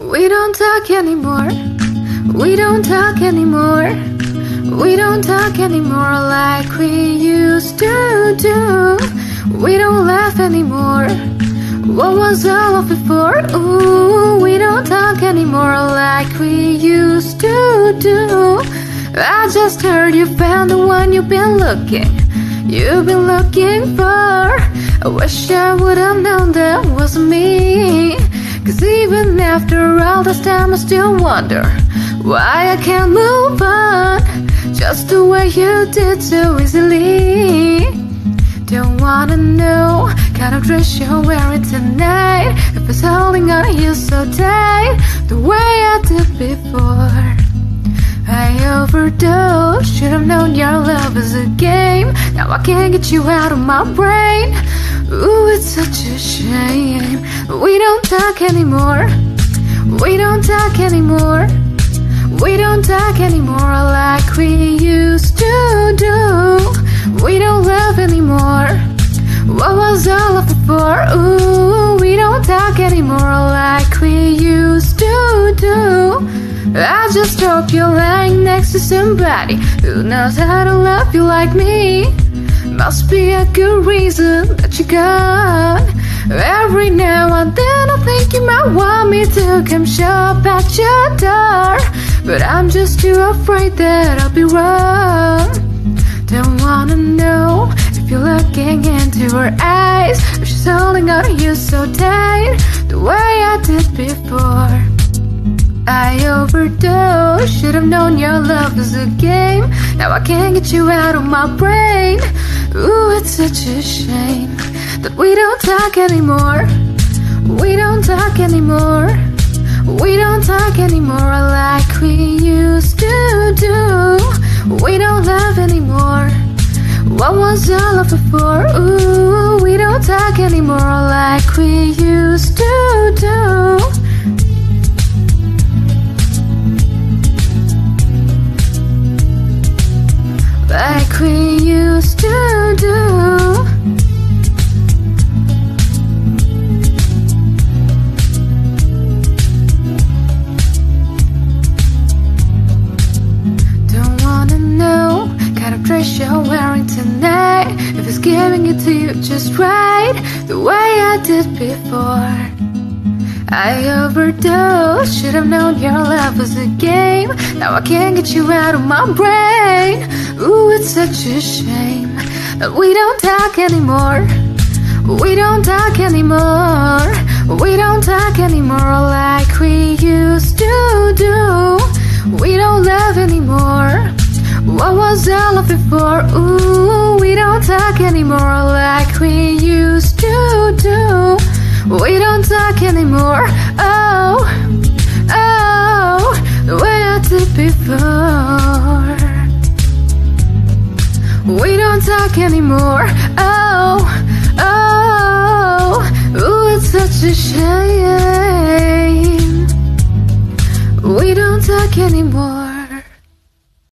We don't talk anymore. We don't talk anymore. We don't talk anymore like we used to do. We don't laugh anymore. What was all of before? Ooh, we don't talk anymore like we used to do. I just heard you found the one you've been looking. You've been looking for. I wish I would have known that wasn't me. Cause even after all this time I still wonder Why I can't move on. Just the way you did so easily. Don't wanna know Kind of dress you're wearing tonight? If it's holding on you so tight The way I did before. I overdosed Should've known your love is a game. Now I can't get you out of my brain. Ooh, it's such a shame We don't talk anymore. We don't talk anymore. We don't talk anymore like we used to do. We don't love anymore. What was all of it for? Ooh, we don't talk anymore like we used to do. I just hope you're lying next to somebody Who knows how to love you like me. Must be a good reason that you're gone Every now and then I think you might want me to come show up at your door. But I'm just too afraid that I'll be wrong. Don't wanna know if you're looking into her eyes If she's holding on to you so tight The way I did before. I overdosed Should've known your love was a game. Now I can't get you out of my brain. Ooh, it's such a shame That we don't talk anymore. We don't talk anymore. We don't talk anymore like we used to do. We don't love anymore. What was all it for? Ooh, we don't talk anymore like we used to do. Like we used to Giving it to you just right, the way I did before. I overdosed, should have known your love was a game. Now I can't get you out of my brain. Ooh, it's such a shame that we don't talk anymore. We don't talk anymore. We don't talk anymore like we used to do. We don't love anymore. What was all of it for? Ooh, we don't talk anymore like we used to do. We don't talk anymore. Oh, oh, the way I did before. We don't talk anymore. Oh, oh, ooh, it's such a shame. We don't talk anymore.